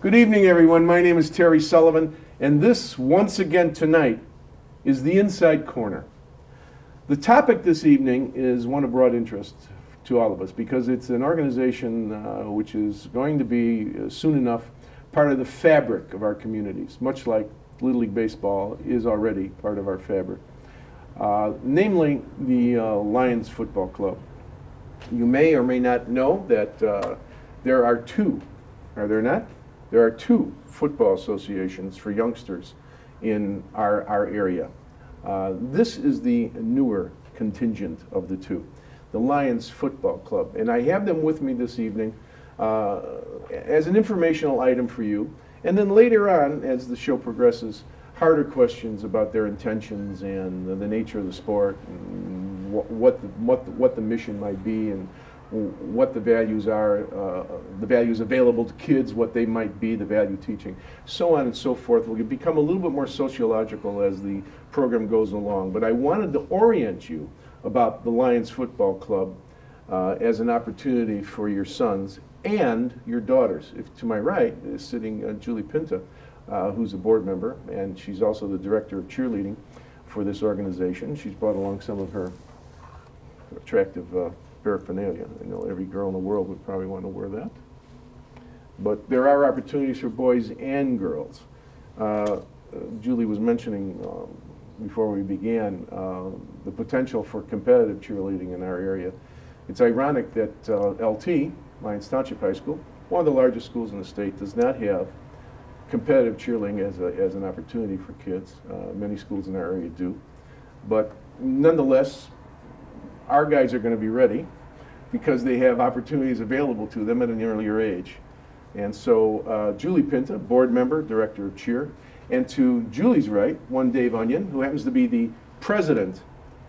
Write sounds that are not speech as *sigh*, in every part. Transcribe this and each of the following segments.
Good evening, everyone. My name is Terry Sullivan, and this, once again tonight, is the Inside Corner. The topic this evening is one of broad interest to all of us because it's an organization uh, which is going to be uh, soon enough part of the fabric of our communities, much like Little League Baseball is already part of our fabric, uh, namely the uh, Lyons Football Club. You may or may not know that uh, there are two, are there not? There are two football associations for youngsters in our, our area. Uh, this is the newer contingent of the two, the Lyons Football Club. And I have them with me this evening uh, as an informational item for you. And then later on, as the show progresses, harder questions about their intentions and the, the nature of the sport, and what, what, the, what, the, what the mission might be, and what the values are, uh, the values available to kids, what they might be, the value teaching, so on and so forth. We'll become a little bit more sociological as the program goes along. But I wanted to orient you about the Lyons Football Club uh, as an opportunity for your sons and your daughters. If to my right is sitting uh, Julie Pinta, uh, who's a board member, and she's also the director of cheerleading for this organization. She's brought along some of her attractive uh, paraphernalia. I know every girl in the world would probably want to wear that. But there are opportunities for boys and girls. Uh, uh Julie was mentioning um, before we began uh, the potential for competitive cheerleading in our area. It's ironic that uh, LT, Lyons Township High School, one of the largest schools in the state, does not have competitive cheerleading as, a, as an opportunity for kids. Uh, many schools in our area do. But nonetheless, our guys are going to be ready because they have opportunities available to them at an earlier age. And so uh, Julie Pinta, board member, director of cheer, and to Julie's right, one Dave Onion, who happens to be the president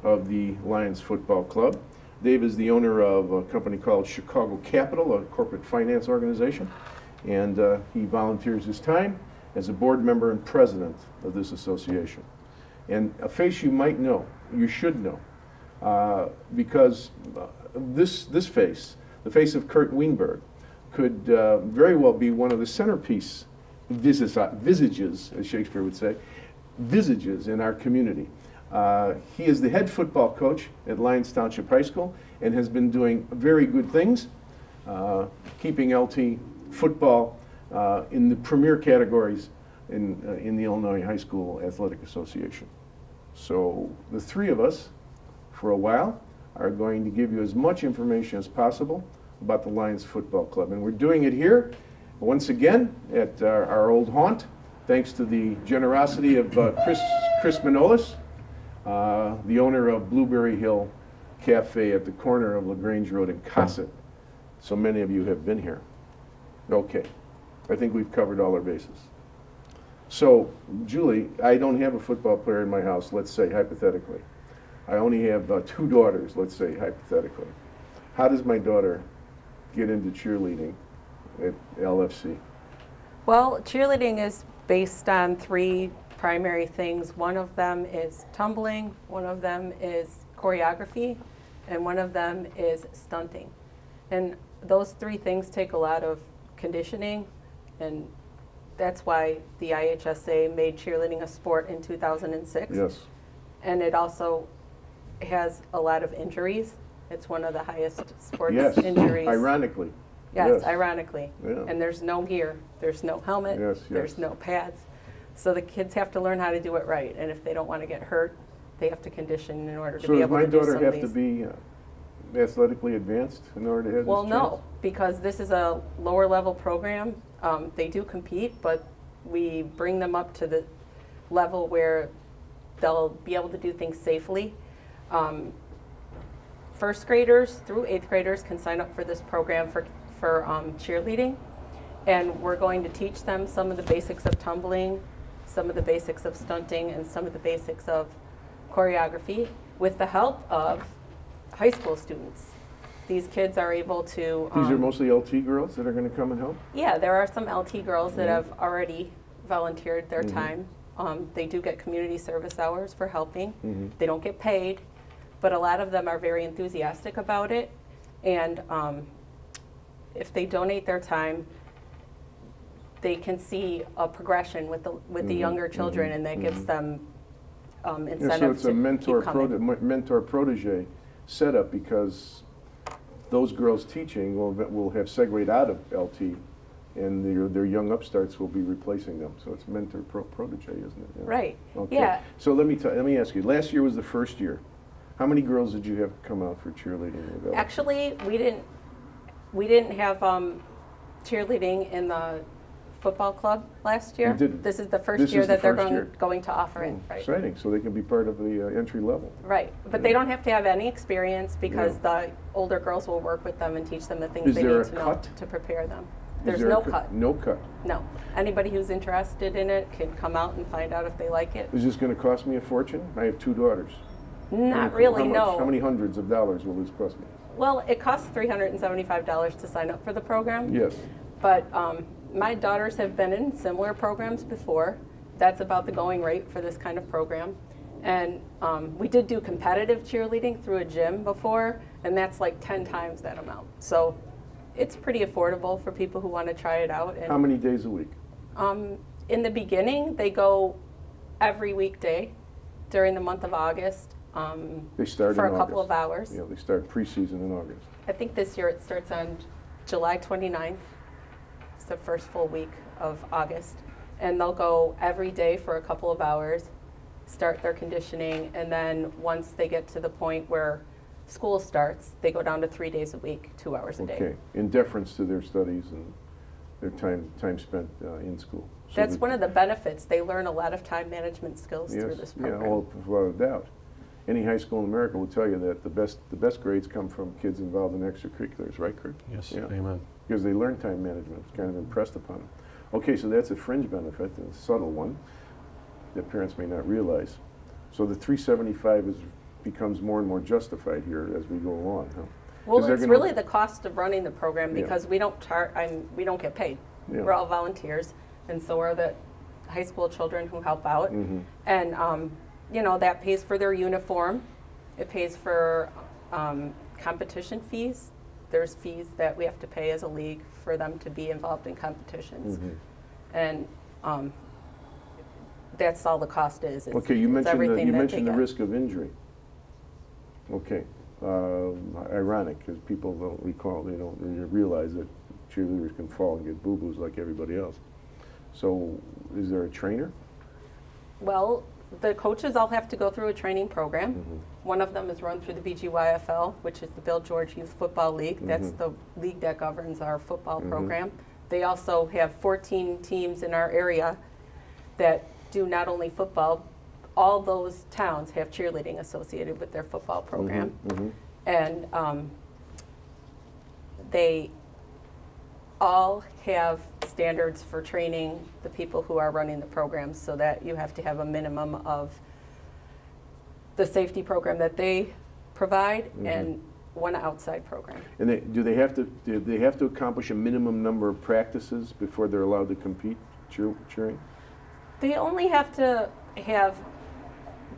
of the Lyons Football Club. Dave is the owner of a company called Chicago Capital, a corporate finance organization, and uh, he volunteers his time as a board member and president of this association. And a face you might know, you should know, uh, because uh, this, this face, the face of Kurt Weinberg, could uh, very well be one of the centerpiece visages, as Shakespeare would say, visages in our community. Uh, he is the head football coach at Lyons Township High School and has been doing very good things, uh, keeping LT football uh, in the premier categories in, uh, in the Illinois High School Athletic Association. So the three of us, for a while, are going to give you as much information as possible about the Lyons Football Club. And we're doing it here, once again, at our, our old haunt, thanks to the generosity of uh, Chris, Chris Manolis, uh, the owner of Blueberry Hill Cafe at the corner of LaGrange Road in Cossitt. So many of you have been here. Okay, I think we've covered all our bases. So, Julie, I don't have a football player in my house, let's say, hypothetically. I only have uh, two daughters, let's say, hypothetically. How does my daughter get into cheerleading at LFC? Well, cheerleading is based on three primary things. One of them is tumbling, one of them is choreography, and one of them is stunting. And those three things take a lot of conditioning, and that's why the IHSA made cheerleading a sport in 2006. Yes. And it also has a lot of injuries. It's one of the highest sports yes. injuries. Ironically. Yes, yes. ironically. Yeah. And there's no gear, there's no helmet, yes, yes. there's no pads. So the kids have to learn how to do it right. And if they don't want to get hurt, they have to condition in order to so be able to do So does my daughter have to be uh, athletically advanced in order to have Well, no, because this is a lower level program. Um, they do compete, but we bring them up to the level where they'll be able to do things safely. Um, first graders through eighth graders can sign up for this program for, for um, cheerleading. And we're going to teach them some of the basics of tumbling, some of the basics of stunting, and some of the basics of choreography with the help of high school students. These kids are able to. These are um, mostly LT girls that are going to come and help? yeah, there are some LT girls that have already volunteered their Mhm. time. Um, they do get community service hours for helping. Mhm. They don't get paid, but a lot of them are very enthusiastic about it. And um, if they donate their time, they can see a progression with the, with the Mhm, younger children, mhm, and that gives mhm. them um, Yeah, so it's a mentor, prote- mentor protege setup because those girls teaching will, will have segued out of LT and their, their young upstarts will be replacing them. So it's mentor pro- protege, isn't it? Yeah. Right, Okay. yeah. So let me, tell- let me ask you, last year was the first year. How many girls did you have come out for cheerleading? Actually, we didn't, we didn't have um, cheerleading in the football club last year. Didn't? This is the first is year the that they're going, year. going to offer it, Oh, right? Exciting, so they can be part of the uh, entry level. Right, but they don't have to have any experience because the older girls will work with them and teach them the things Is they need to know to prepare them. There's there no cut, No cut. no. Anybody who's interested in it can come out and find out if they like it. Is this gonna cost me a fortune? I have two daughters. Not really, much- no. How many hundreds of dollars will this cost me? Well, it costs $375 to sign up for the program. Yes. But um, my daughters have been in similar programs before. That's about the going rate for this kind of program. And um, we did do competitive cheerleading through a gym before, and that's like 10 times that amount. So it's pretty affordable for people who want to try it out. How many days a week? um, in the beginning, they go every weekday during the month of August um, They start for a couple August. of hours. Yeah, they start preseason in August. I think this year it starts on July 29th. It's the first full week of August. And they'll go every day for a couple of hours, start their conditioning, and then once they get to the point where school starts, they go down to three days a week, two hours a day. Okay, in deference to their studies and their time, time spent uh, in school. So That's that- one of the benefits. They learn a lot of time management skills through Yes, this yeah, program. all without a doubt. Any high school in America will tell you that the best, the best grades come from kids involved in extracurriculars, right, Kurt? Yes, Yeah. amen. Because they learn time management, it's kind of impressed upon them. Okay, so that's a fringe benefit, a subtle one, that parents may not realize. So the 375 is, becomes more and more justified here as we go along, huh? 'Cause Well, it's really the cost of running the program Yeah. because we don't char, I'm, we don't get paid. Yeah. We're all volunteers, and so are the high school children who help out. Mhm. And, um, you know, that pays for their uniform. It pays for um, competition fees. There's fees that we have to pay as a league for them to be involved in competitions. Mhm. And um, that's all the cost is. It's- Okay, you mentioned, the- everything you mentioned the risk of injury. Okay, um, ironic, because people don't recall, they don't realize that cheerleaders can fall and get boo-boos like everybody else. So, is there a trainer? Well, the coaches all have to go through a training program. Mhm. One of them is run through the BGYFL, which is the Bill George Youth Football League. That's Mhm. the league that governs our football Mhm. program. They also have 14 teams in our area that do not only football, all those towns have cheerleading associated with their football program. Mhm, mhm. And um, they all have standards for training the people who are running the programs so that you have to have a minimum of the safety program that they provide Mhm. and one outside program. And they, do they have to, do they have to accomplish a minimum number of practices before they're allowed to compete cheer, cheering? They only have to have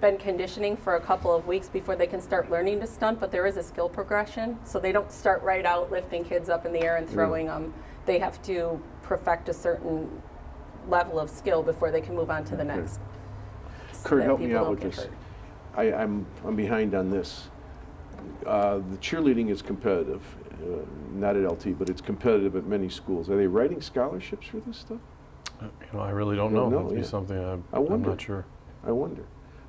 been conditioning for a couple of weeks before they can start learning to stunt, but there is a skill progression. So they don't start right out lifting kids up in the air and Yeah. throwing them. They have to perfect a certain level of skill before they can move on to the Okay. next. so Kurt, help me people out with this. hurt. I, I'm, I'm behind on this. Uh, the cheerleading is competitive, uh, not at LT, but it's competitive at many schools. Are they writing scholarships for this stuff? Uh, You know, I really don't Don't know. know, That'd be yeah. something I'm, I I'm wonder. not sure. I wonder.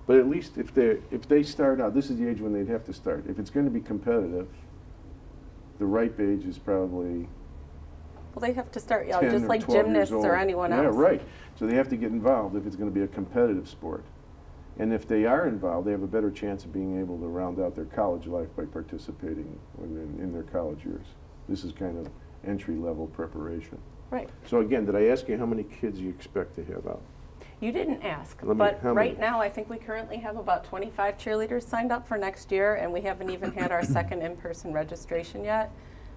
But at least if they if they start out, this is the age when they'd have to start. If it's going to be competitive, the ripe age is probably Well, they have to start, yeah, 10 just like gymnasts or anyone yeah, else. Yeah, right. So they have to get involved if it's going to be a competitive sport. And if they are involved, they have a better chance of being able to round out their college life by participating in, in their college years. This is kind of entry level preparation. Right. So again, did I ask you how many kids you expect to have out? You didn't ask, Let but right now, I think we currently have about 25 cheerleaders signed up for next year, and we haven't even had our second in-person registration yet.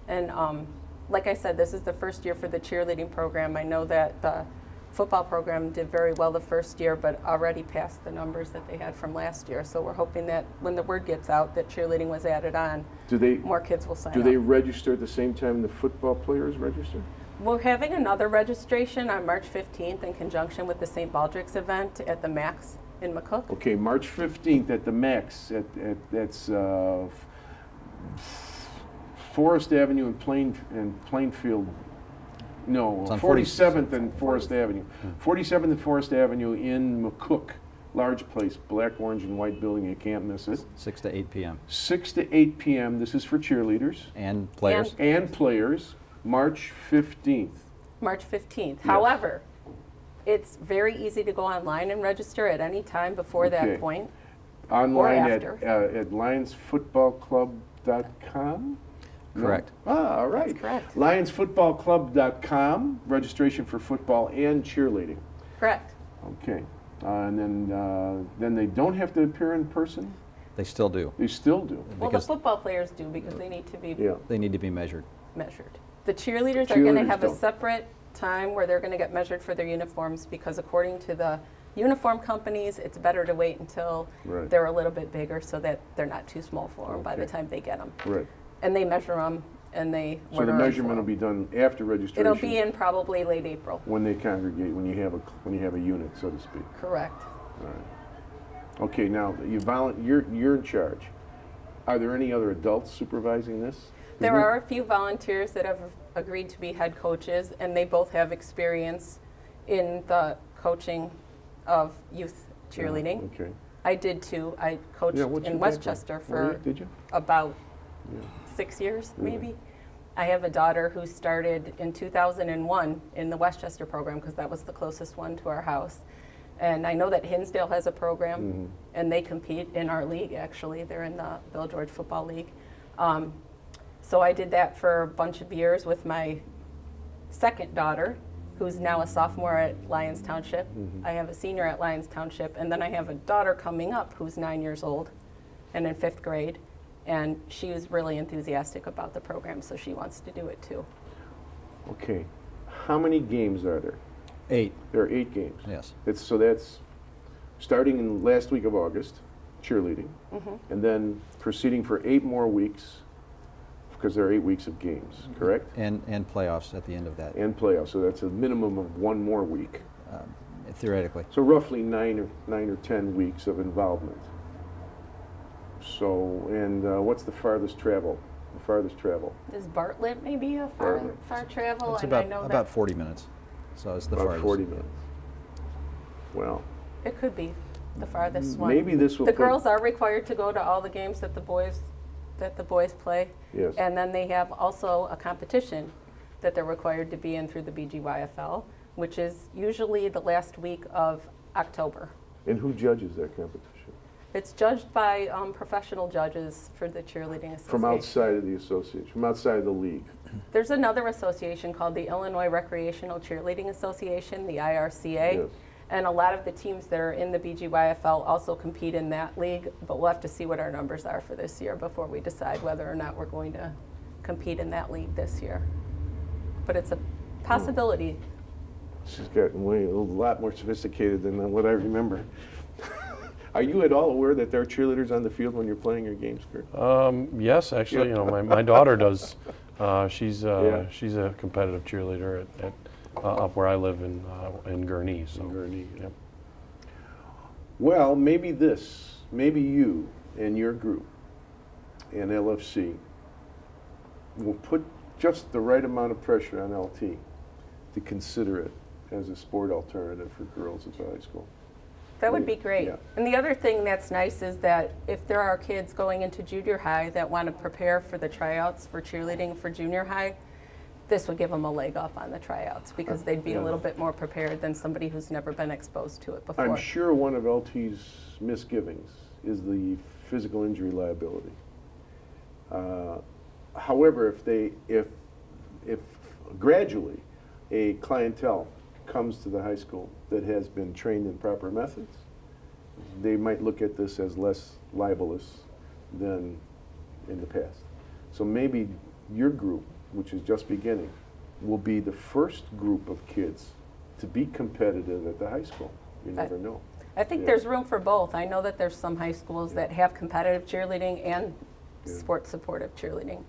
And um, like I said, this is the first year for the cheerleading program. I know that the football program did very well the first year, but already passed the numbers that they had from last year. So we're hoping that when the word gets out that cheerleading was added on, Do they more kids will sign do up. Do they register at the same time the football players register? We're having another registration on March 15th in conjunction with the St. Baldrick's event at the Max in McCook. Okay, March 15th at the Max, at, at, that's uh, Forest Avenue and Plain, and Plainfield, no, It's on 40 47th and Forest Avenue. 47th and Forest Avenue in McCook, large place, black, orange, and white building, you can't miss it. 6 to 8 p.m. 6 to 8 PM, this is for cheerleaders And players? and players, March 15th. March 15th. However, it's very easy to go online and register at any time before Okay. that point. Online at, after. uh, at lyonsfootballclub.com? No? Correct. Ah, all right. That's correct. Lyonsfootballclub.com, registration for football and cheerleading. Correct. Okay. Uh, and then, uh, then they don't have to appear in person? They still do. They still do? Well, the football players do because they need to be Yeah. They need to be measured. measured. The cheerleaders are going to have a don't. separate time where they're going to get measured for their uniforms because according to the uniform companies, it's better to wait until Right. they're a little bit bigger so that they're not too small for them by the time they get them. Right. And they measure them and they So the measurement will be done after registration? It'll be in probably late April. When they congregate, when you have a, when you have a unit, so to speak. Correct. All right. Okay, now, you volun, you're, you're in charge. Are there any other adults supervising this? There Mhm. are a few volunteers that have agreed to be head coaches, and they both have experience in the coaching of youth cheerleading. Okay. I did too. I coached Yeah, in? Westchester for yeah, Did you? about Yeah. Six years, Really? maybe. I have a daughter who started in 2001 in the Westchester program because that was the closest one to our house. And I know that Hinsdale has a program, Mm-hmm. and they compete in our league, actually. They're in the Bill George Football League. Um, so I did that for a bunch of years with my second daughter, who's now a sophomore at Lyons Township. I have a senior at Lyons Township, and then I have a daughter coming up who's nine years old and in fifth grade. And she was really enthusiastic about the program, so she wants to do it too. Okay. How many games are there? Eight, There are eight games. yes. It's, so that's starting in last week of August, cheerleading, Mm-hmm. and then proceeding for eight more weeks, because there are eight weeks of games, correct? And, and playoffs at the end of that, And playoffs, so that's a minimum of one more week. um, theoretically. So roughly nine or, nine or 10 weeks of involvement. So, and uh, what's the farthest travel? The farthest travel? Is Bartlett maybe a far, Bartlett. far travel? It's and I about, know about 40 minutes. So it's the About farthest. 40 minutes. Well, it could be the farthest one. maybe this will the girls are required to go to all the games that the boys that the boys play. Yes. And then they have also a competition that they're required to be in through the BGYFL, which is usually the last week of October. And who judges that competition? It's judged by um, professional judges for the cheerleading association. From outside of the association, from outside of the league? There's another association called the Illinois Recreational Cheerleading Association, the IRCA. Yes. And a lot of the teams that are in the BGYFL also compete in that league, but we'll have to see what our numbers are for this year before we decide whether or not we're going to compete in that league this year. But it's a possibility. She's gotten way, a lot more sophisticated than what I remember. Are you at all aware that there are cheerleaders on the field when you're playing your games, Kurt? Um, yes, actually, you know, my, my daughter does. *laughs* Uh, she's uh, Yeah. she's a competitive cheerleader at, at uh, up where I live in uh, in Gurnee. So. In Gurnee, yeah. Yep. Well, maybe this, maybe you and your group and LFC will put just the right amount of pressure on LT to consider it as a sport alternative for girls at the high school. That would be great. Yeah. And the other thing that's nice is that if there are kids going into junior high that want to prepare for the tryouts for cheerleading for junior high, this would give them a leg up on the tryouts because they'd be Yeah. a little bit more prepared than somebody who's never been exposed to it before. I'm sure one of LT's misgivings is the physical injury liability. Uh, However, if they, if, if gradually a clientele comes to the high school that has been trained in proper methods, they might look at this as less libelous than in the past. So maybe your group, which is just beginning, will be the first group of kids to be competitive at the high school. You I- never know. I think Yeah. there's room for both. I know that there's some high schools that have competitive cheerleading and Yeah. sport supportive cheerleading.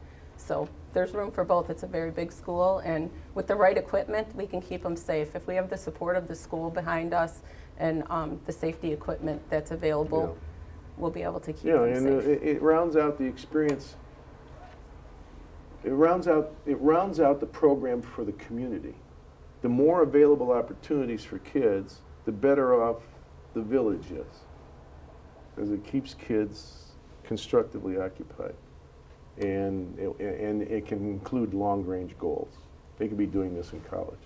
So there's room for both. It's a very big school, and with the right equipment, we can keep them safe. If we have the support of the school behind us and um, the safety equipment that's available, we'll be able to keep know, them and uh, safe. it, it rounds out the experience. It rounds out, it rounds out the program for the community. The more available opportunities for kids, the better off the village is. Because it keeps kids constructively occupied. And, it- and it can include long-range goals. They could be doing this in college.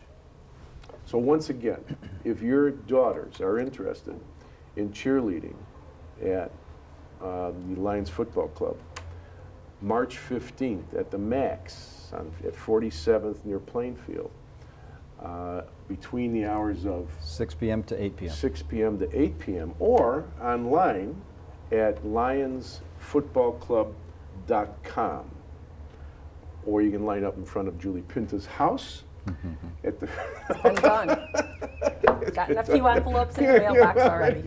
So once again, if your daughters are interested in cheerleading at uh, the Lyons Football Club, March 15th at the Max on, at 47th near Plainfield, uh, between the hours of 6 PM to 8 PM. 6 p.m. to 8 p.m. or online at lyonsfootballclub.com. Or you can line up in front of Julie Pinta's house at the. Been done. *laughs* Gotten a few envelopes in the mailbox already.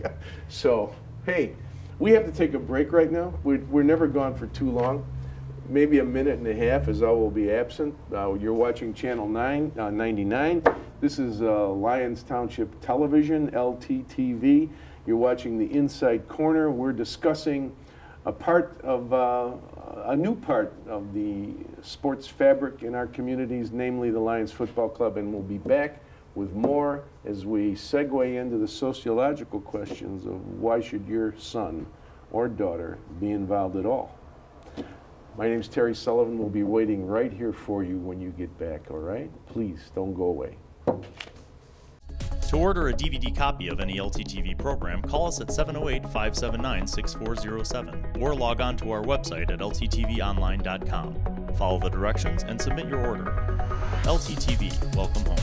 So, hey, we have to take a break right now. We're, we're never gone for too long. Maybe a minute and a half is all we'll be absent. Uh, you're watching Channel 9, uh, 99. This is uh, Lyons Township Television, LTTV. You're watching the Inside Corner. We're discussing a part of, uh, a new part of the sports fabric in our communities, namely the Lyons Football Club, and we'll be back with more as we segue into the sociological questions of why should your son or daughter be involved at all. My name is Terry Sullivan. We'll be waiting right here for you when you get back, all right? Please don't go away. To order a DVD copy of any LTTV program, call us at 708 579 6407 or log on to our website at lttvonline.com. Follow the directions and submit your order. LTTV, welcome home.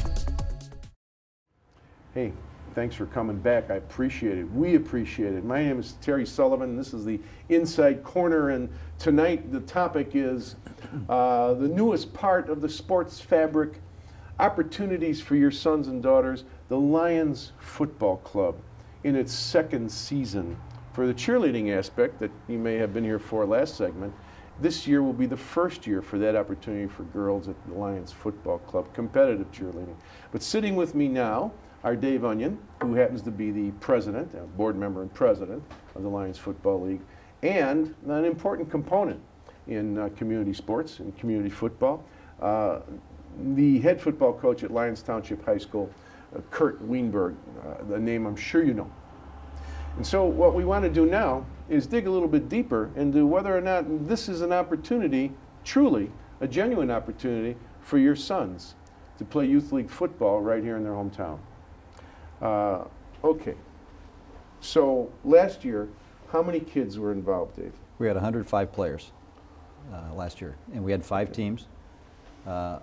Hey, thanks for coming back. I appreciate it. We appreciate it. My name is Terry Sullivan. This is the Inside Corner, and tonight the topic is uh, the newest part of the sports fabric opportunities for your sons and daughters, the Lyons Football Club, in its second season. For the cheerleading aspect that you may have been here for last segment, this year will be the first year for that opportunity for girls at the Lyons Football Club, competitive cheerleading. But sitting with me now are Dave Onion, who happens to be the president, board member and president of the Lyons Football League, and an important component in uh, community sports and community football. Uh, the head football coach at Lyons Township High School, Kurt Weinberg, uh, the name I'm sure you know. And so what we want to do now is dig a little bit deeper into whether or not this is an opportunity, truly a genuine opportunity for your sons to play youth league football right here in their hometown. Uh, okay. So last year, how many kids were involved, Dave? We had 105 players uh, last year, and we had five teams. Uh,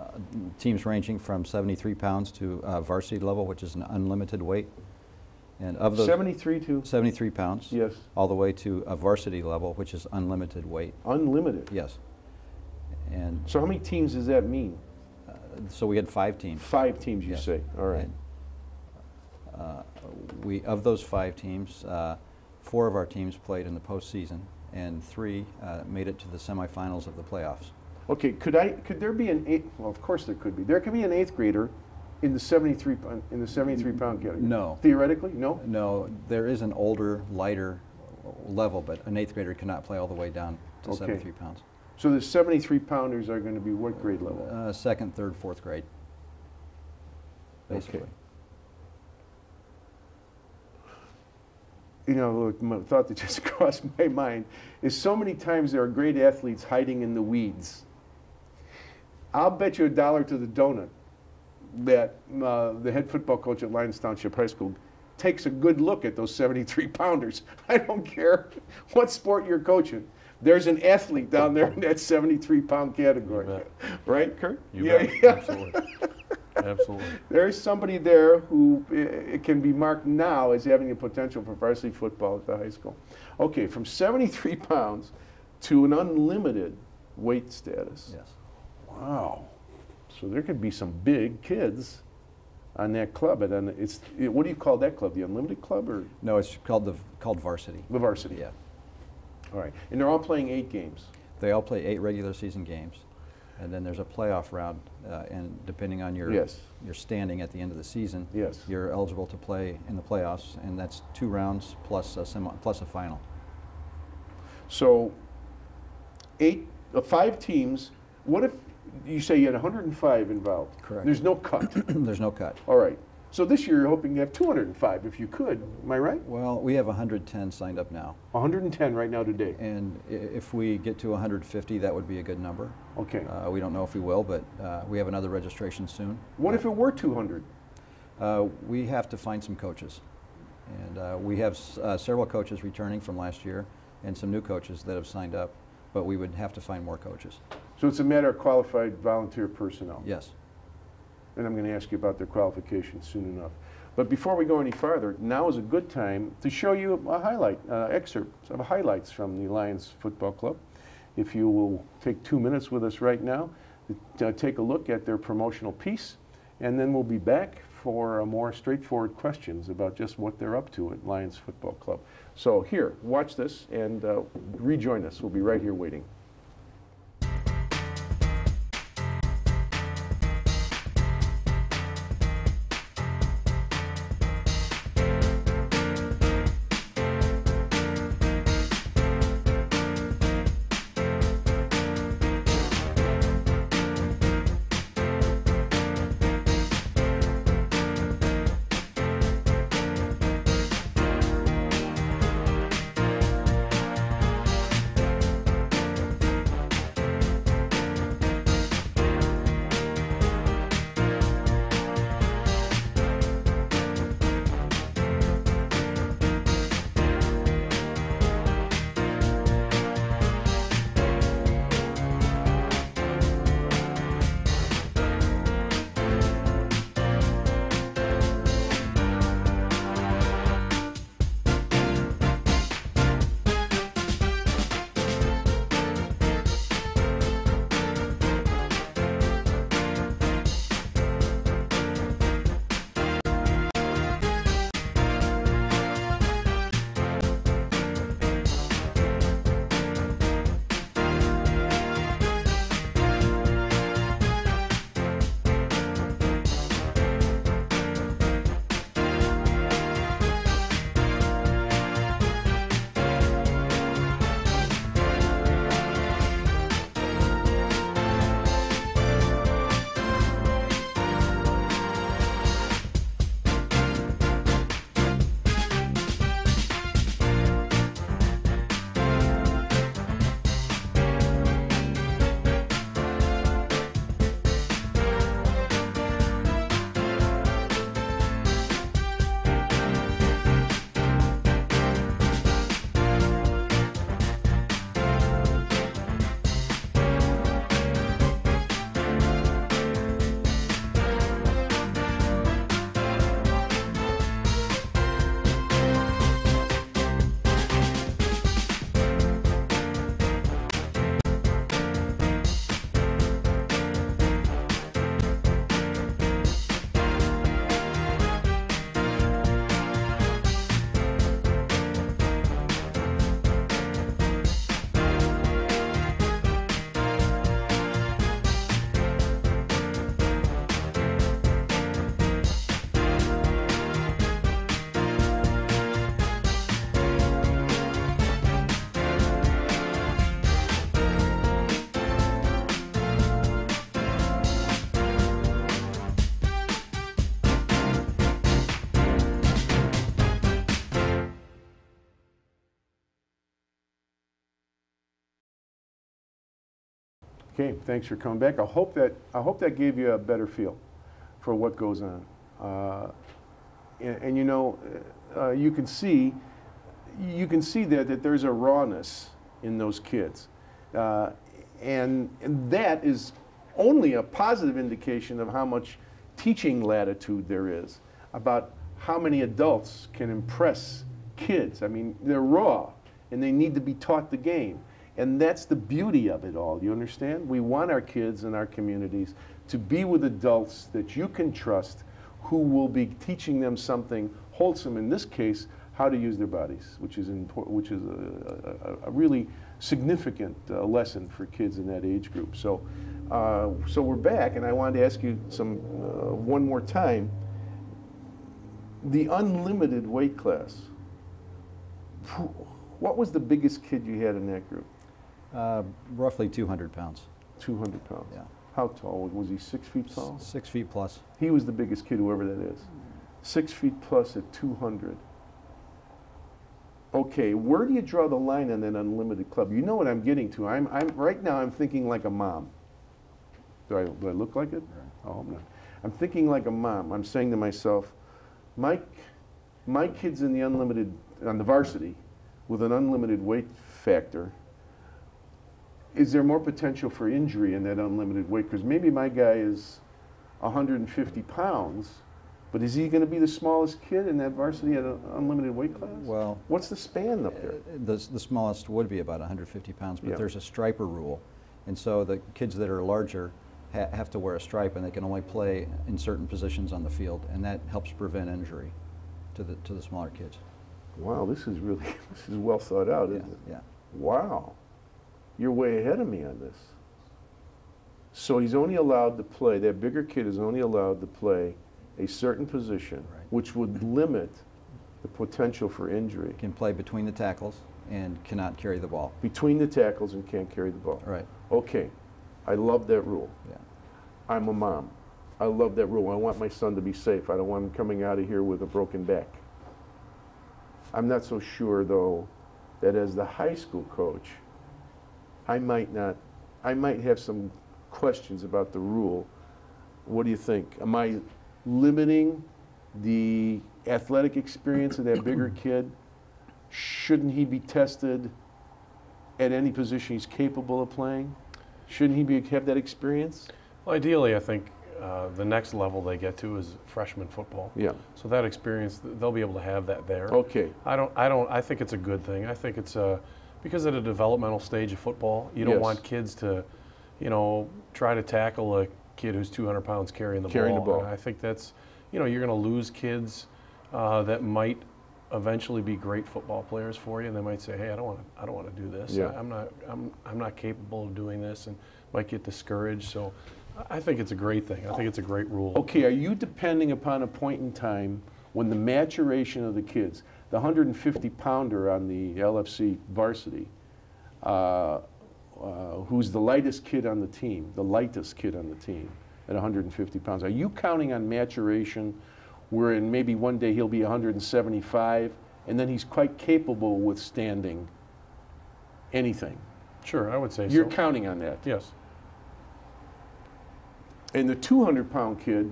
teams ranging from 73 pounds to uh, varsity level, which is an unlimited weight. And of those 73 to 73 pounds, Yes. all the way to a varsity level, which is unlimited weight. unlimited. Yes. And So how many teams does that mean? uh, so we had five teams. Five teams, you Yes. say. All right. And, uh, we of those five teams, uh, four of our teams played in the postseason, and three uh, made it to the semifinals of the playoffs. Okay, could I, could there be an eight, well, of course there could be. There could be an eighth grader in the 73, pound- in the 73 pound category? No. Theoretically, no? No, there is an older, lighter level, but an eighth grader cannot play all the way down to Okay. 73 pounds. So the 73 pounders are going to be what grade level? Uh, second, third, fourth grade, basically. Okay. You know, my thought that just *laughs* crossed my mind is so many times there are great athletes hiding in the weeds. I'll bet you a dollar to the donut that uh, the head football coach at Lyons Township High School takes a good look at those 73 pounders. *laughs* I don't care what sport you're coaching. There's an athlete down there in that 73 pound category. Right, Kurt? You yeah, bet. yeah. Absolutely. Absolutely. *laughs* There's somebody there who it can be marked now as having a potential for varsity football at the high school. Okay, from 73 pounds to an unlimited weight status. Yes. Wow. So there could be some big kids on that club. And then it's, it, what do you call that club? The unlimited club or No, it's called the called varsity. the varsity? Yeah. All right. And they're all playing eight games. They all play eight regular season games. And then there's a playoff round, uh, and depending on your Yes. your standing at the end of the season, Yes. you're eligible to play in the playoffs, and that's two rounds plus a semi, plus a final. So, eight, uh, five teams, what if, you say you had 105 involved? Correct. There's no cut. *clears throat* there's no cut. All right. So this year you're hoping to have 205 if you could. Am I right? Well, we have 110 signed up now, 110 right now today. and if we get to 150, that would be a good number. Okay. Uh, we don't know if we will, but uh, we have another registration soon. What if it were 200? Uh, we have to find some coaches. And uh, we have uh, several coaches returning from last year and some new coaches that have signed up, but we would have to find more coaches. So it's a matter of qualified volunteer personnel. Yes. And I'm going to ask you about their qualifications soon enough. But before we go any farther, now is a good time to show you a highlight, uh, excerpts of highlights from the Lyons Football Club. If you will take two minutes with us right now, to take a look at their promotional piece, and then we'll be back for uh, more straightforward questions about just what they're up to at Lyons Football Club. So here, watch this and uh, rejoin us. We'll be right here waiting. Okay, thanks for coming back. I hope that I hope that gave you a better feel for what goes on. Uh, and, and you know, uh, you can see you can see there that there's a rawness in those kids, uh, and, and that is only a positive indication of how much teaching latitude there is about how many adults can impress kids. I mean, they're raw and they need to be taught the game. And that's the beauty of it all. You understand? We want our kids and our communities to be with adults that you can trust who will be teaching them something wholesome, in this case, how to use their bodies, which is, which is a, a, a really significant uh, lesson for kids in that age group. So Uh, so we're back, and I wanted to ask you some uh, one more time. The unlimited weight class. What was the biggest kid you had in that group? Uh, Roughly 200 pounds, 200 pounds. yeah. How tall was he? Six feet tall. Six feet plus. He was the biggest kid, whoever that is. Six feet plus at 200. Okay, where do you draw the line on that unlimited club? You know what I'm getting to. I'm, I'm right now. I'm thinking like a mom. Do I, do I look like it? Oh, I'm not. I'm thinking like a mom. I'm saying to myself, my, my kid's in the unlimited on the varsity with an unlimited weight factor. Is there more potential for injury in that unlimited weight? Because maybe my guy is 150 pounds, but is he going to be the smallest kid in that varsity at an unlimited weight class? Well, What's the span up there? Uh, The, the smallest would be about 150 pounds, but Yeah. there's a striper rule. And so the kids that are larger ha- have to wear a stripe and they can only play in certain positions on the field. And that helps prevent injury to the, to the smaller kids. Wow, this is really *laughs* this is well thought out, Yeah, isn't it? yeah. Wow, you're way ahead of me on this. So he's only allowed to play. That bigger kid is only allowed to play a certain position, Right. which would limit the potential for injury Can play between the tackles and cannot carry the ball. between the tackles and can't carry the ball. Right, Okay, I love that rule. yeah. I'm a mom. I love that rule. I want my son to be safe. I don't want him coming out of here with a broken back. I'm not so sure, though, that as the high school coach, I might not, I might have some questions about the rule. What do you think? Am I limiting the athletic experience of that bigger *clears throat* kid? Shouldn't he be tested at any position he's capable of playing? Shouldn't he be, have that experience? Well, ideally, I think uh, the next level they get to is freshman football. Yeah. So that experience, they'll be able to have that there. Okay. I don't. I don't. I think it's a good thing. I think it's a because at a developmental stage of football, you don't Yes. want kids to, you know, try to tackle a kid who's 200 pounds carrying the Carrying the ball. ball. I think that's, you know, you're going to lose kids uh, that might eventually be great football players for you, and they might say, "Hey, I don't want to. I don't want to do this. Yeah. I, am not. I'm. I'm not capable of doing this," and might get discouraged. So, I think it's a great thing. I think it's a great rule. Okay, are you depending upon a point in time when the maturation of the kids, the 150 pounder on the LFC varsity, uh, uh, who's the lightest kid on the team, the lightest kid on the team at 150 pounds, are you counting on maturation wherein maybe one day he'll be 175 and then he's quite capable withstanding anything? Sure, I would say so. You're so. counting on that. yes. And the 200 pound kid,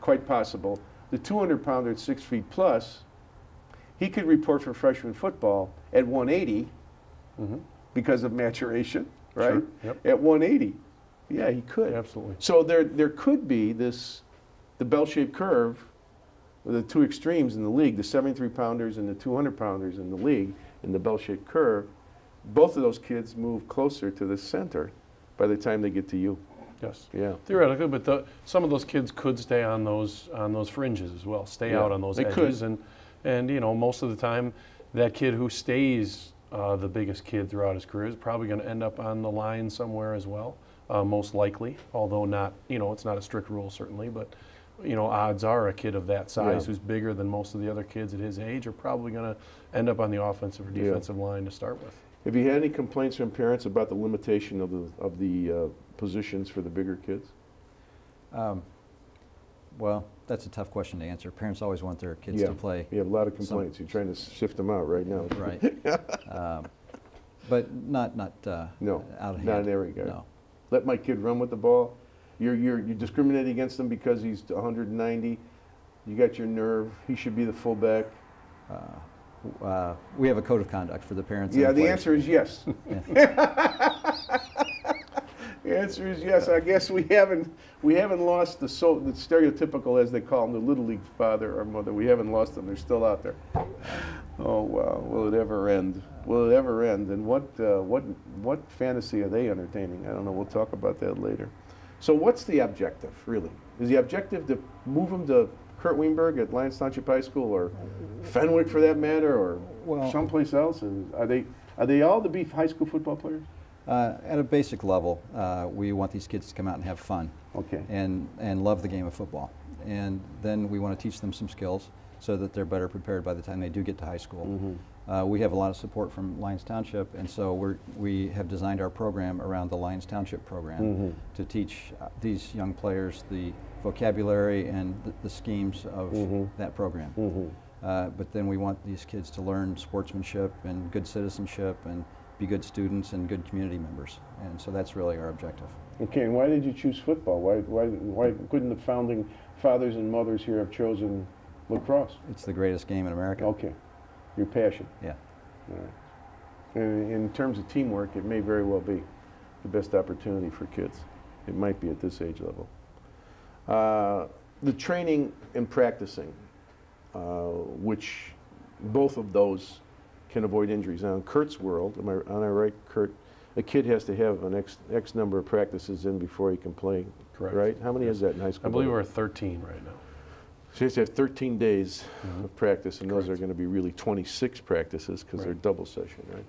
quite possible, the 200 pounder at six feet plus, he could report for freshman football at 180 Mhm. because of maturation, right? Sure, yep. At 180. Yeah, he could. Absolutely. So there, there could be this, the bell-shaped curve, with the two extremes in the league, the 73 pounders and the 200 pounders in the league, in the bell-shaped curve. Both of those kids move closer to the center by the time they get to you. Yes. Yeah. Theoretically, but the, some of those kids could stay on those on those fringes as well, stay Yeah, out on those they edges, could. and and you know most of the time, that kid who stays uh, the biggest kid throughout his career is probably going to end up on the line somewhere as well, uh, most likely. Although not, you know, it's not a strict rule certainly, but you know, odds are a kid of that size Yeah. who's bigger than most of the other kids at his age are probably going to end up on the offensive or Yeah. defensive line to start with. Have you had any complaints from parents about the limitation of the, of the uh, positions for the bigger kids? Um, Well, that's a tough question to answer. Parents always want their kids Yeah. to play. You have a lot of complaints. You're trying to shift them out right now. Right. *laughs* Um, But not, not uh, No, out of hand. not in that regard. No. Let my kid run with the ball. You're, you're, you're discriminating against him because he's 190. You got your nerve. He should be the fullback. Uh, We have a code of conduct for the parents Yeah, the players. answer is yes. *laughs* *laughs* The answer is yes. I guess we haven't we haven't lost the so the stereotypical as they call them the little league father or mother. We haven't lost them. They're still out there. Oh wow, will it ever end? Will it ever end? And what uh, what what fantasy are they entertaining? I don't know. We'll talk about that later. So what's the objective really? Is the objective to move them to Kurt Weinberg at Lyons Township High School or Fenwick for that matter or Well- someplace else? And are they are they all to be high school football players? Uh, at a basic level, uh, we want these kids to come out and have fun Okay. and, and love the game of football. And then we want to teach them some skills so that they're better prepared by the time they do get to high school. Mm-hmm. Uh, we have a lot of support from Lyons Township, and so we're, we have designed our program around the Lyons Township program Mhm. to teach uh, these young players the vocabulary and the, the schemes of Mhm. that program. Mhm. Uh, but then we want these kids to learn sportsmanship and good citizenship and be good students and good community members. And so that's really our objective. Okay, and why did you choose football? Why, why, why couldn't the founding fathers and mothers here have chosen lacrosse? It's the greatest game in America. Okay, your passion. Yeah. All right. And in terms of teamwork, it may very well be the best opportunity for kids. It might be at this age level. Uh, the training and practicing, uh, which both of those can avoid injuries. Now, in Kurt's world, am I, am I right, Kurt? A kid has to have an X, X number of practices in before he can play, Correct. right? How many is that in high school? I believe we're at 13 right now. So he has to have 13 days Mhm. of practice, and those are going to be really 26 practices because they're double session, right?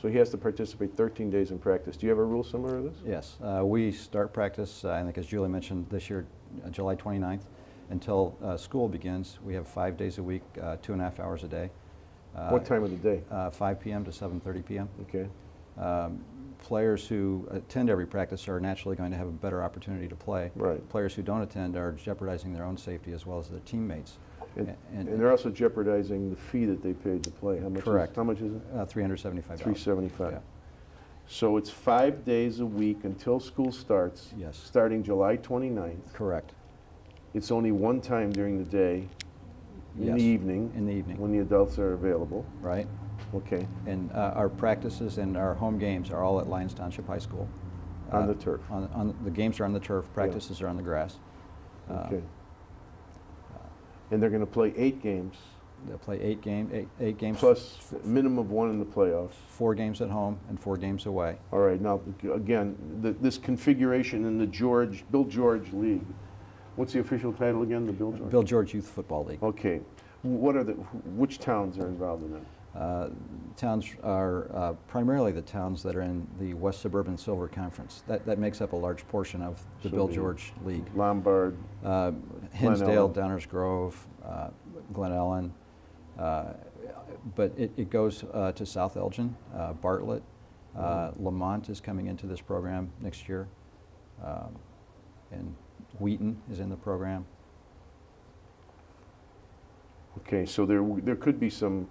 So he has to participate 13 days in practice. Do you have a rule similar to this? Yes, uh, we start practice, uh, I think as Julie mentioned, this year, uh, July 29th, until uh, school begins. We have five days a week, uh, two and a half hours a day. What time of the day? Uh, 5 p.m. to 7:30 p.m. Okay. Um, players who attend every practice are naturally going to have a better opportunity to play. Right. Players who don't attend are jeopardizing their own safety as well as their teammates. And, A- and they're also jeopardizing the fee that they paid to play. How much? is- Correct. How much is it? uh, $375. 375. Yeah. So it's five days a week until school starts. Yes. Starting July 29th. Correct. It's only one time during the day, in Yes, the evening. in the evening. When the adults are available. Right? Okay. And uh, our practices and our home games are all at Lyons Township High School. On Uh, the turf. On, on, the games are on the turf, practices are on the grass. Uh, Okay. And they're going to play eight games, They'll play eight game, eight, eight games. plus minimum of one in the playoffs. Four games at home and four games away. All right, now, again, th- this configuration in the George, Bill George League, what's the official title again, the Bill George? Bill George Youth Football League. Okay. What are the, which towns are involved in that? Uh, Towns are uh, primarily the towns that are in the West Suburban Silver Conference. That, that makes up a large portion of the So Bill the- George League. Lombard, Uh, Hinsdale. Downers Grove, uh, Glen Ellyn, uh, but it, it goes uh, to South Elgin, uh, Bartlett, uh, Lemont is coming into this program next year, um, and Wheaton is in the program. okay, so there, there could be some,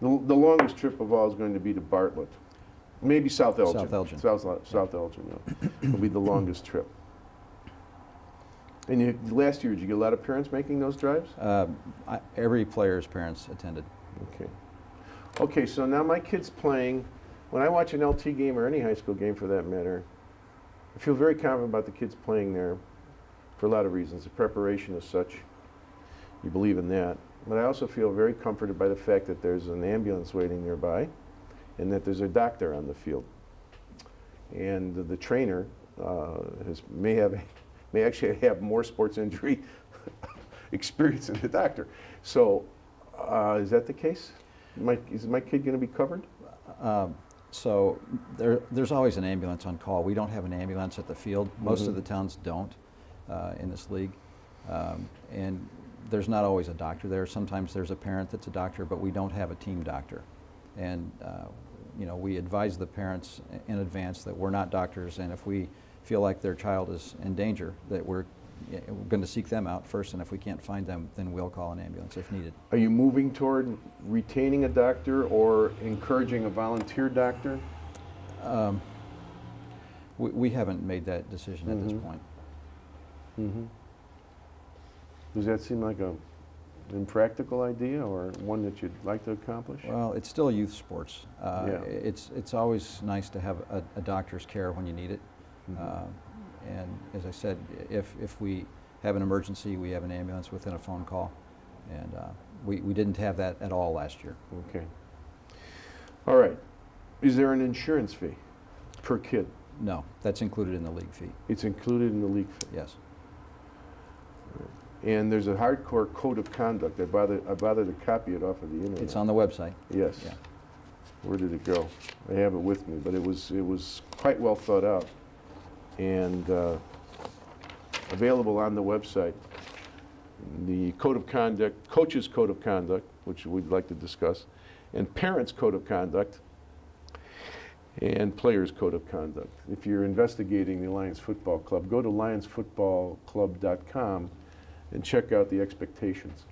the, the longest trip of all is going to be to Bartlett. Maybe South Elgin. South Elgin. South, South Elgin, yeah. Will be the *coughs* longest trip. And you, last year, did you get a lot of parents making those drives? Um, I, every player's parents attended. Okay. Okay, so now my kid's playing. When I watch an LT game or any high school game for that matter, I feel very confident about the kids playing there for a lot of reasons. The preparation is such, you believe in that. But I also feel very comforted by the fact that there's an ambulance waiting nearby and that there's a doctor on the field. And the, trainer uh, has, may, have, *laughs* may actually have more sports injury *laughs* experience than the doctor. So uh, is that the case? My, is my kid going to be covered? Um, So there, there's always an ambulance on call. We don't have an ambulance at the field. Most of Mhm. the towns don't uh, in this league. Um, And there's not always a doctor there. Sometimes there's a parent that's a doctor, but we don't have a team doctor. And, uh, you know, we advise the parents in advance that we're not doctors, and if we feel like their child is in danger, that we're, we're going to seek them out first, and if we can't find them, then we'll call an ambulance if needed. Are you moving toward retaining a doctor or encouraging a volunteer doctor? Um, We, we haven't made that decision at this Mhm. point. Mm-hmm. Does that seem like a impractical idea or one that you'd like to accomplish? Well, it's still youth sports. Uh, Yeah. It's, it's always nice to have a, a doctor's care when you need it. Mhm. Uh, And as I said, if, if we have an emergency, we have an ambulance within a phone call. And uh, we, we didn't have that at all last year. Okay. All right. Is there an insurance fee per kid? No, that's included in the league fee, It's included in the league fee. yes. And there's a hardcore code of conduct. I bothered, I bothered to copy it off of the internet. It's on the website, Yes. yeah. where did it go? I have it with me, but it was, it was quite well thought out and uh, available on the website. The code of conduct, coach's code of conduct, which we'd like to discuss, and parents' code of conduct, and players' code of conduct. If you're investigating the Lyons Football Club, go to lyonsfootballclub.com and check out the expectations.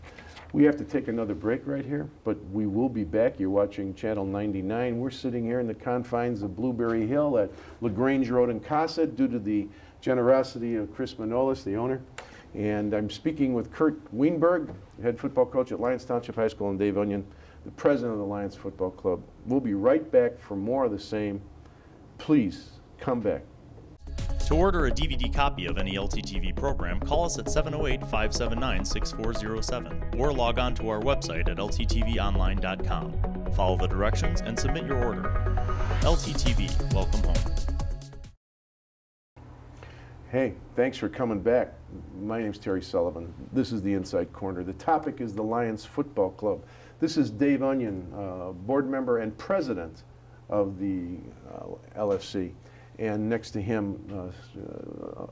We have to take another break right here, but we will be back. You're watching Channel 99. We're sitting here in the confines of Blueberry Hill at LaGrange Road in Casa due to the generosity of Chris Manolis, the owner. And I'm speaking with Kurt Weinberg, head football coach at Lyons Township High School, and Dave Onion, the president of the Lyons Football Club. We'll be right back for more of the same. Please come back. To order a DVD copy of any LTTV program, call us at 708 579 6407 or log on to our website at lttvonline.com. Follow the directions and submit your order. LTTV, welcome home. Hey, thanks for coming back. My name's Terry Sullivan. This is the Inside Corner. The topic is the Lyons Football Club. This is Dave Onion, uh, board member and president of the uh, LFC. And next to him, uh, uh,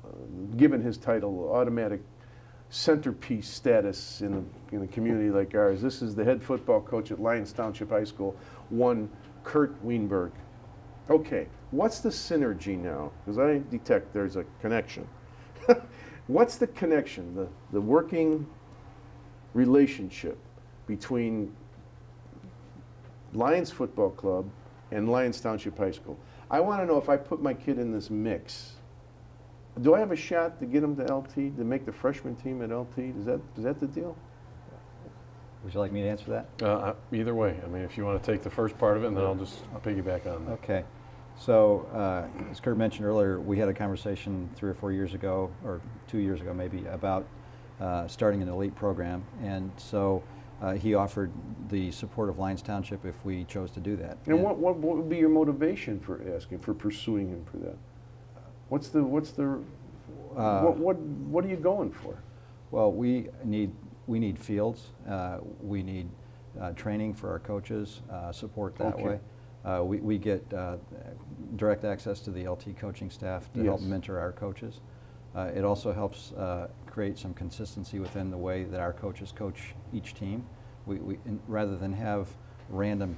given his title, automatic centerpiece status in a, in a community like ours, this is the head football coach at Lyons Township High School, one Kurt Weinberg. Okay, what's the synergy now? Because I detect there's a connection. *laughs* what's the connection, the, the working relationship between Lyons Football Club and Lyons Township High School? I want to know if I put my kid in this mix, do I have a shot to get him to LT, to make the freshman team at LT? Is that, is that the deal? Would you like me to answer that? Uh, uh, either way, I mean, if you want to take the first part of it, and then I'll just piggyback on that. Okay. So, uh, as Kurt mentioned earlier, we had a conversation three or four years ago, or two years ago maybe, about uh, starting an elite program. And so uh, he offered the support of Lyons Township if we chose to do that. And what, what, what would be your motivation for asking, for pursuing him for that? What's the, what's the, Uh, what, what, what are you going for? Well, we need, we need fields, uh, we need uh, training for our coaches, uh, support that Okay. way. Uh, We, we get uh, direct access to the LT coaching staff to help mentor our coaches. Uh, It also helps uh, create some consistency within the way that our coaches coach each team. We, we, rather than have random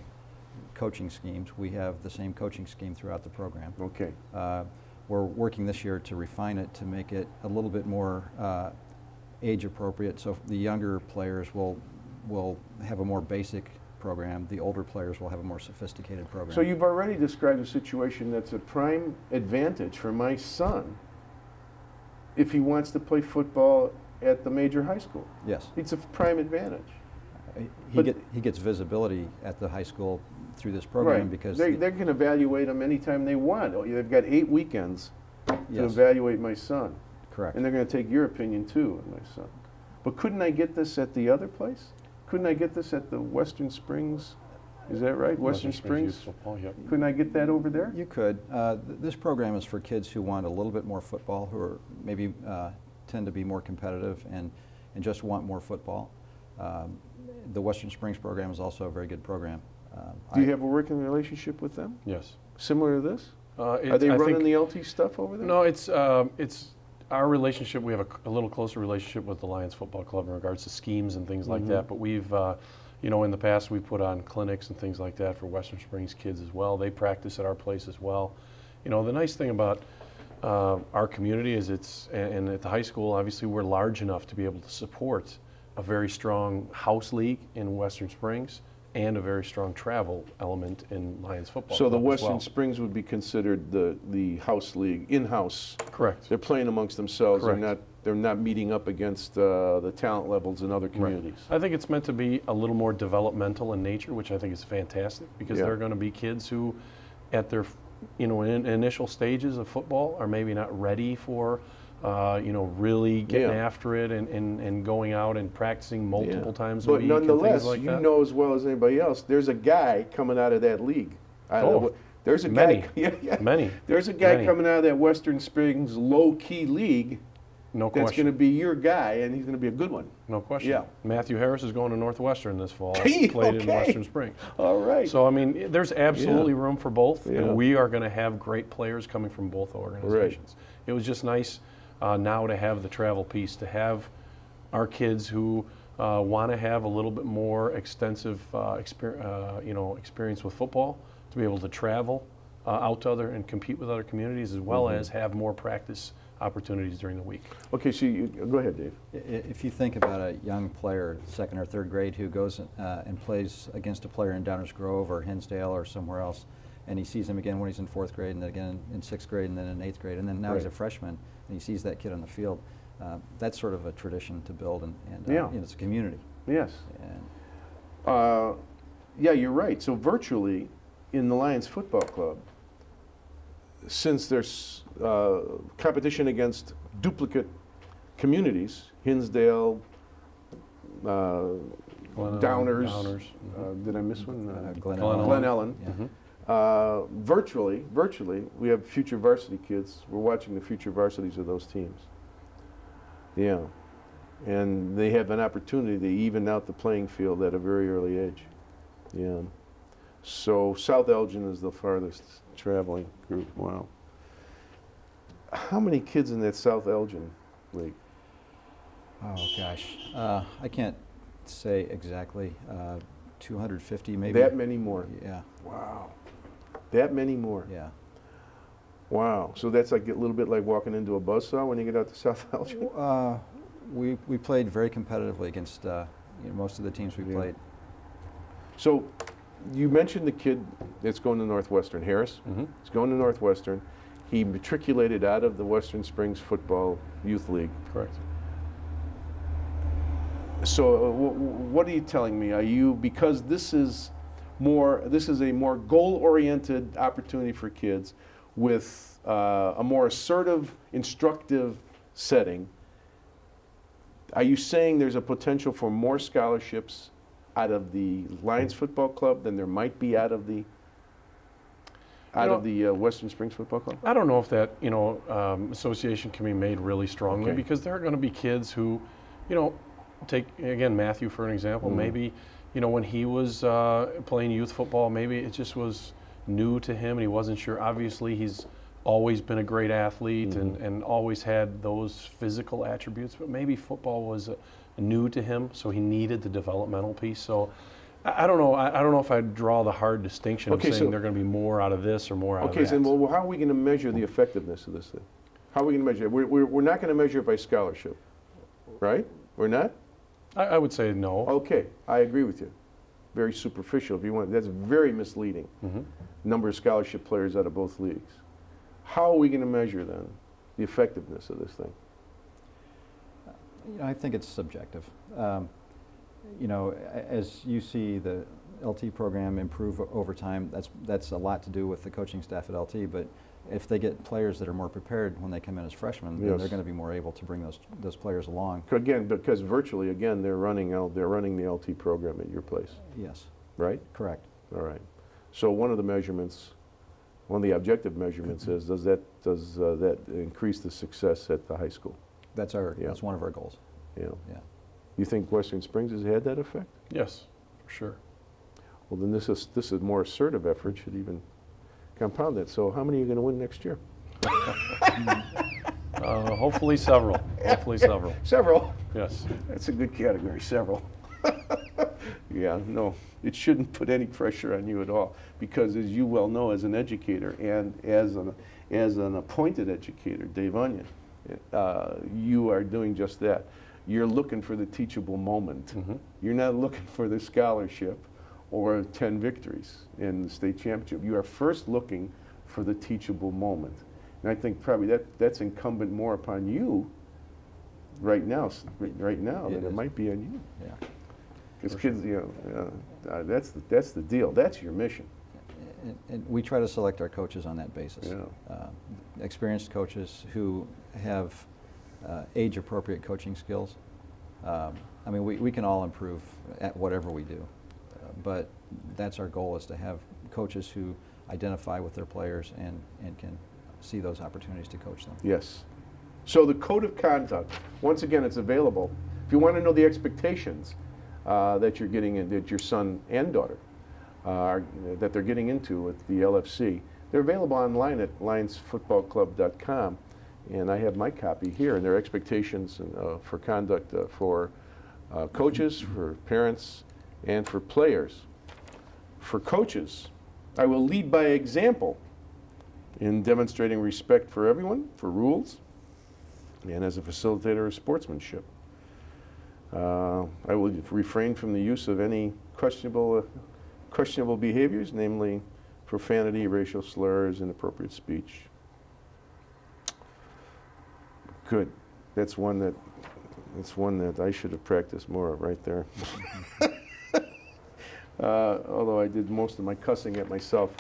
coaching schemes, we have the same coaching scheme throughout the program. Okay, Uh, We're working this year to refine it, to make it a little bit more uh, age appropriate, so the younger players will, will have a more basic program, the older players will have a more sophisticated program. so you've already described a situation that's a prime advantage for my son if he wants to play football at the major high school. Yes. It's a prime advantage. He get, he gets visibility at the high school through this program Right. because. They, they can evaluate him anytime they want. Oh, They've got eight weekends to Yes. evaluate my son. Correct. And they're going to take your opinion too on my son. But couldn't I get this at the other place? Couldn't I get this at the Western Springs? Is that right? Western Youth Springs? Football, yep. Couldn't I get that over there? You could. Uh, th- This program is for kids who want a little bit more football, who are maybe uh, tend to be more competitive and, and just want more football. Um, The Western Springs program is also a very good program. Um, Do you I- have a working relationship with them? Yes. Similar to this? Uh, it- Are they I running think- the LT stuff over there? No, it's, um, it's our relationship, we have a, a, little closer relationship with the Lyons Football Club in regards to schemes and things like that. But we've, uh, you know, in the past, we've put on clinics and things like that for Western Springs kids as well. They practice at our place as well. You know, the nice thing about uh, our community is it's, and, at the high school, obviously, we're large enough to be able to support a very strong house league in Western Springs and a very strong travel element in Lyons Football So the Western well. Springs would be considered the, the house league, in-house. Correct. They're playing amongst themselves. They're Correct. not, they're not meeting up against uh, the talent levels in other communities. I think it's meant to be a little more developmental in nature, which I think is fantastic because Yeah. there are going to be kids who, at their, you know, in, initial stages of football, are maybe not ready for, uh, you know, really getting Yeah. after it and, and, and going out and practicing multiple Yeah. times a But week and nonetheless, like you that. know as well as anybody else, there's a guy coming out of that league. I Oh, there's a many. guy. *laughs* Yeah, yeah. Many. There's a guy Many. coming out of that Western Springs low key league No question. That's going to be your guy, and he's going to be a good one. No question. Yeah. Matthew Harris is going to Northwestern this fall. *laughs* Hey, Played in okay. Western Springs. All right. So I mean, there's absolutely room for both, Yeah. and we are going to have great players coming from both organizations. It was just nice uh, now to have the travel piece, to have our kids who uh, want to have a little bit more extensive, uh, exper- uh, you know, experience with football, to be able to travel uh, out to other and compete with other communities, as well Mm-hmm. as have more practice opportunities during the week. okay, so you, go ahead, Dave. I- i- If you think about a young player, second or third grade, who goes uh, and plays against a player in Downers Grove or Hinsdale or somewhere else, and he sees him again when he's in fourth grade, and then again in sixth grade, and then in eighth grade, and then now he's a freshman, and he sees that kid on the field, uh, that's sort of a tradition to build, and, and uh, Yeah. you know, it's a community. Yes. And Uh, yeah, you're right. So virtually, in the Lyons Football Club, since there's uh, competition against duplicate communities, Hinsdale, uh, Downers, Downers, uh, did I miss one? uh, Glen Glen Ellyn. Glen Ellyn. Yeah. Uh, virtually, virtually, we have future varsity kids. We're watching the future varsities of those teams. Yeah. And they have an opportunity to even out the playing field at a very early age. Yeah. So South Elgin is the farthest traveling group. Wow. How many kids in that South Elgin league? Oh, gosh. Uh, I can't say exactly. Uh, 250 maybe. That many more. Yeah, Wow. That many more. yeah. Wow. So that's like a little bit like walking into a buzzsaw when you get out to *laughs* South Elgin. Uh, we, we played very competitively against uh, you know, most of the teams we Yeah. played. So you mentioned the kid that's going to Northwestern, Harris. Mhm. He's going to Northwestern. He matriculated out of the Western Springs Football Youth League. Correct. So uh, what are you telling me? Are you because this is more this is a more goal-oriented opportunity for kids with uh, a more assertive, instructive setting. Are you saying there's a potential for more scholarships out of the Lyons Football Club than there might be out of the out know- of the uh, Western Springs Football Club? I don't know if that you know um, association can be made really strongly Okay. because there are going to be kids who, you know, take again Matthew for an example. Mhm. Maybe, you know, when he was uh, playing youth football, maybe it just was new to him and he wasn't sure. Obviously, he's always been a great athlete and, and always had those physical attributes, but maybe football was uh, new to him, so he needed the developmental piece. So. I I don't know. I I don't know if I'd draw the hard distinction Okay, of saying so- they're going to be more out of this or more out Okay, of so that. well, how are we going to measure the effectiveness of this thing? How are we going to measure it? We're, we're, we're not going to measure it by scholarship, right? We're not? I, I would say no. Okay, I agree with you. Very superficial, if you want. That's very misleading. Mhm. Number of scholarship players out of both leagues. How are we going to measure then the effectiveness of this thing? You know, I think it's subjective. Um, you know, as you see the LT program improve over time, that's that's a lot to do with the coaching staff at LT. But if they get players that are more prepared when they come in as freshmen, then they're going to be more able to bring those those players along. Again, because virtually, again, they're running L, they're running the LT program at your place, Yes, right? correct. All right. So one of the measurements, one of the objective measurements *clears throat* is does that does uh, that increase the success at the high school? That's our Yeah. that's one of our goals. Yeah. Yeah. You think Western Springs has had that effect? Yes, for sure. Well, then this is this is more assertive effort should even compound that. So how many are you going to win next year? *laughs* Uh, hopefully several. Hopefully several. *laughs* Several. Yes. That's a good category. Several. *laughs* yeah. No, it shouldn't put any pressure on you at all because, as you well know, as an educator and as an as an appointed educator, Dave Onion, uh, you are doing just that. You're looking for the teachable moment. Mhm. You're not looking for the scholarship or 10 victories in the state championship. You are first looking for the teachable moment. And I think probably that, that's incumbent more upon you right now, right- now, It than it is. might be on you. Yeah. Because kids, you know, uh, uh, that's, the, that's the deal. That's your mission. And, and we try to select our coaches on that basis. Yeah. Uh, experienced coaches who have uh, age-appropriate coaching skills. Um, I mean, we, we can all improve at whatever we do, uh, but that's our goal is to have coaches who identify with their players and, and can see those opportunities to coach them. Yes. So the code of conduct, once again, it's available. If you want to know the expectations uh, that you're getting in, that your son and daughter that they're getting into with the LFC, they're available online at lyonsfootballclub.com. And I have my copy here, and their expectations uh, for conduct uh, for uh, coaches, for parents, and for players. For coaches, I will lead by example in demonstrating respect for everyone, for rules, and as a facilitator of sportsmanship. Uh, I will refrain from the use of any questionable, uh, questionable behaviors, namely profanity, racial slurs, inappropriate speech. Good. That's one that that's one that I should have practiced more of right there. *laughs* uh, although I did most of my cussing at myself.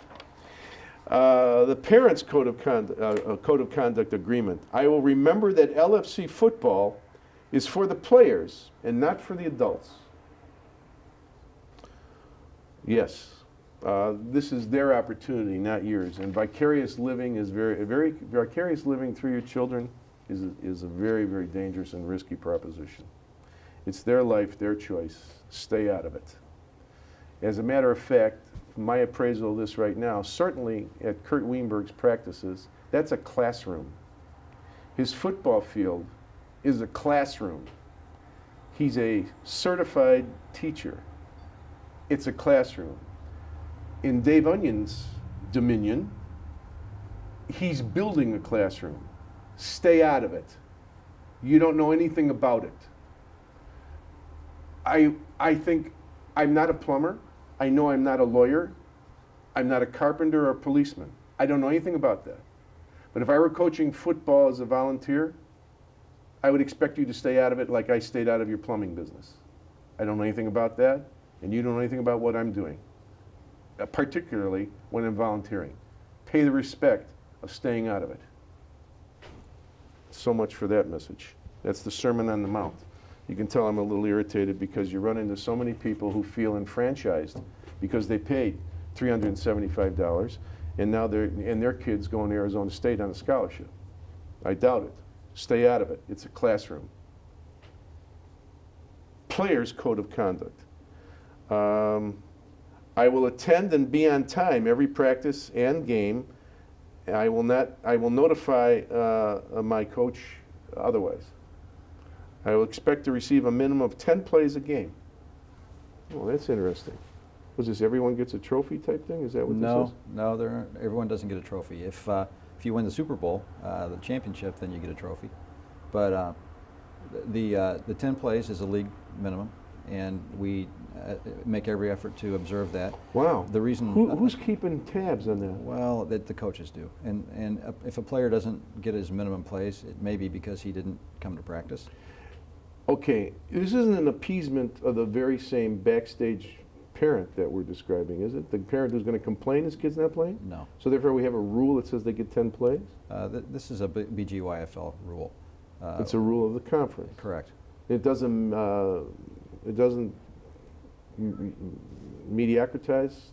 Uh, the parents' code of, con- uh, uh, code of conduct agreement. I will remember that LFC football is for the players and not for the adults. Yes, uh, this is their opportunity, not yours. And vicarious living is very, very vicarious living through your children is a, is a very, very dangerous and risky proposition. It's their life, their choice. Stay out of it. As a matter of fact, my appraisal of this right now, certainly at Kurt Weinberg's practices, that's a classroom. His football field is a classroom. He's a certified teacher. It's a classroom. In Dave Onion's dominion, he's building a classroom. Stay out of it. You don't know anything about it. I, I think I'm not a plumber. I know I'm not a lawyer. I'm not a carpenter or a policeman. I don't know anything about that. But if I were coaching football as a volunteer, I would expect you to stay out of it like I stayed out of your plumbing business. I don't know anything about that, and you don't know anything about what I'm doing, uh, particularly when I'm volunteering. Pay the respect of staying out of it. So much for that message. That's the Sermon on the Mount. You can tell I'm a little irritated because you run into so many people who feel enfranchised because they paid $375 and now they're, and their kids going to Arizona State on a scholarship. I doubt it. Stay out of it. It's a classroom. Players' Code of Conduct. Um, I will attend and be on time every practice and game. I will not. I will notify uh, my coach otherwise. I will expect to receive a minimum of 10 plays a game. Well, that's interesting. Was this everyone gets a trophy type thing? Is that what No, this is? no, there, aren't- everyone doesn't get a trophy. If, uh, if you win the Super Bowl, uh, the championship, then you get a trophy. But uh, the, uh, the 10 plays is a league minimum, and we uh, make every effort to observe that. Wow. The reason- Who, who's keeping tabs on that? Well, that the coaches do. And, and uh, if a player doesn't get his minimum plays, it may be because he didn't come to practice. Okay, this isn't an appeasement of the very same backstage parent that we're describing, is it? The parent who's going to complain his kid's not playing? No. So therefore, we have a rule that says they get 10 plays? Uh, th- This is a B- BGYFL rule. Uh, It's a rule of the conference. Correct. It doesn't, uh, it doesn't m- m- mediocritize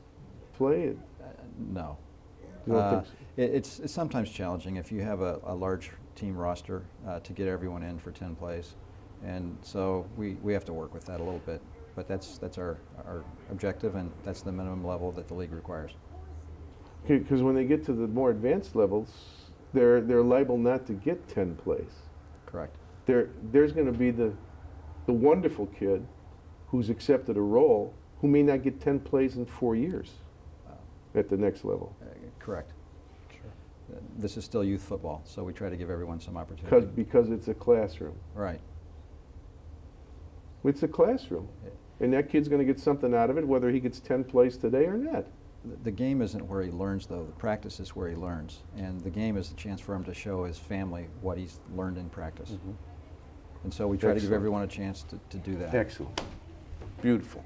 play? Uh, No. Uh, so? it- It's, it's sometimes challenging if you have a, a large team roster uh, to get everyone in for 10 plays. And so we, we have to work with that a little bit. But that's, that's our, our objective and that's the minimum level that the league requires. Because when they get to the more advanced levels, they're, they're liable not to get 10 plays. Correct. There, there's going to be the, the wonderful kid who's accepted a role who may not get 10 plays in four years at the next level. Uh, Correct. Uh, This is still youth football, so we try to give everyone some opportunity. because it's a classroom. Right. It's a classroom. And that kid's going to get something out of it, whether he gets 10 plays today or not. The- The game isn't where he learns, though. The practice is where he learns. And the game is a chance for him to show his family what he's learned in practice. And so we try to give everyone a chance to, to do that. Excellent. Beautiful.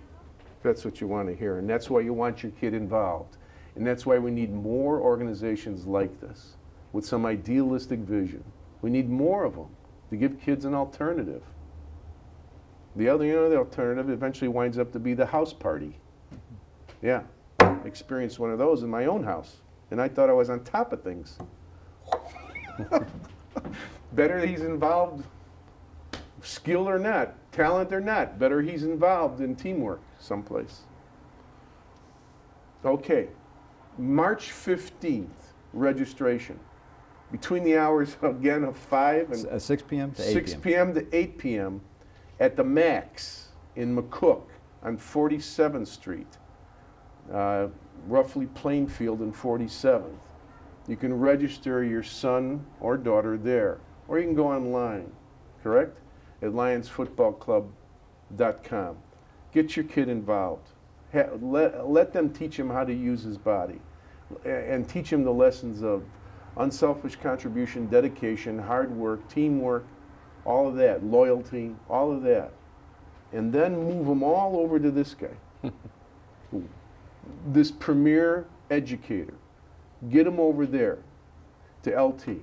That's what you want to hear. And that's why you want your kid involved. And that's why we need more organizations like this with some idealistic vision. We need more of them to give kids an alternative. The other, you know, the alternative eventually winds up to be the house party. Yeah. Experienced one of those in my own house. And I thought I was on top of things. *laughs* better he's involved, skill or not, talent or not, better he's involved in teamwork someplace. Okay, March 15th, registration. Between the hours, *laughs* again, of 5 and uh, 6 PM to 8 6 PM. p.m. to 8 p.m. at the Max in McCook on 47th Street, uh, roughly Plainfield and 47th. You can register your son or daughter there, or you can go online, correct? At lyonsfootballclub.com. Get your kid involved. Ha- let, let them teach him how to use his body and teach him the lessons of unselfish contribution, dedication, hard work, teamwork, all of that, loyalty, all of that. And then move them all over to this guy, *laughs* this premier educator. Get them over there to LT.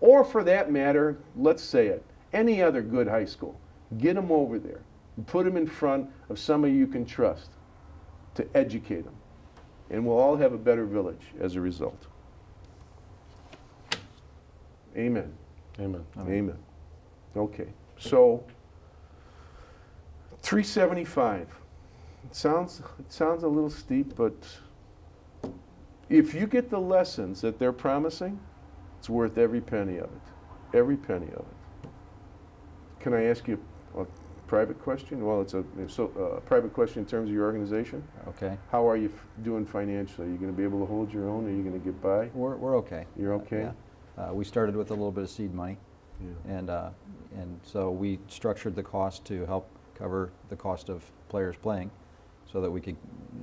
Or for that matter, let's say it, any other good high school. Get them over there. and Put them in front of somebody you can trust to educate them. And we'll all have a better village as a result. Amen. Amen. Amen. Okay, so 375. It sounds it sounds a little steep, but if you get the lessons that they're promising, it's worth every penny of it. Every penny of it. Can I ask you a private question? Well, it's a so, uh, private question in terms of your organization. Okay. How are you f- doing financially? Are you going to be able to hold your own? Are you going to get by? We're, we're okay. You're okay? Yeah. Uh, We started with a little bit of seed money, Yeah. and, uh, and so we structured the cost to help cover the cost of players playing, so that we could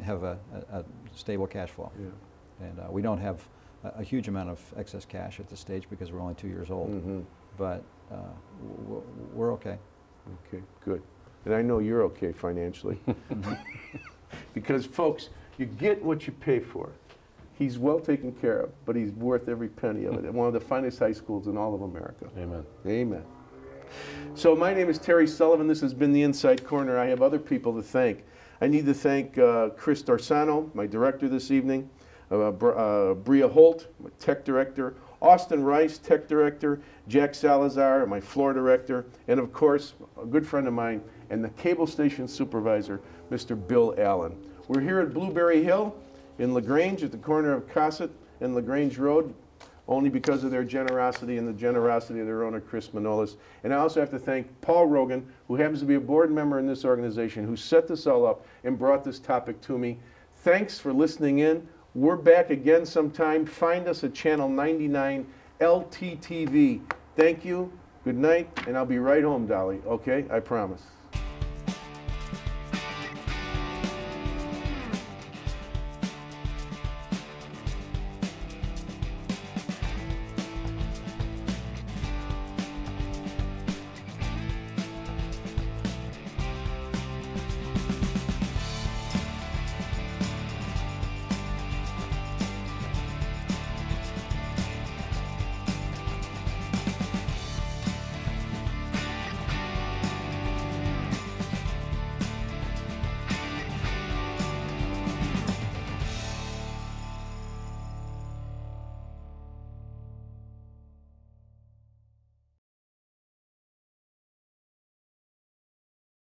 have a, a a stable cash flow. Yeah. And uh, we don't have a- a huge amount of excess cash at this stage because we're only two years old. Mm -hmm. But uh, we're okay. Okay, good. And I know you're okay financially. *laughs* *laughs* Because folks, you get what you pay for. He's well taken care of, but he's worth every penny of it. At *laughs* one of the finest high schools in all of America. Amen. Amen. So my name is Terry Sullivan. This has been the Inside Corner. I have other people to thank. I need to thank uh, Chris Dorsano, my director this evening, uh, Br- uh, Bria Holt, my tech director, Austin Rice, tech director, Jack Salazar, my floor director, and of course, a good friend of mine and the cable station supervisor, Mr. Bill Allen. We're here at Blueberry Hill in LaGrange at the corner of Cossitt and LaGrange Road only because of their generosity and the generosity of their owner, Chris Manolis. And I also have to thank Paul Rogan, who happens to be a board member in this organization, who set this all up and brought this topic to me. Thanks for listening in. We're back again sometime. Find us at channel 99 LTTV. Thank you. Good night, and I'll be right home, Dolly. Okay? I promise.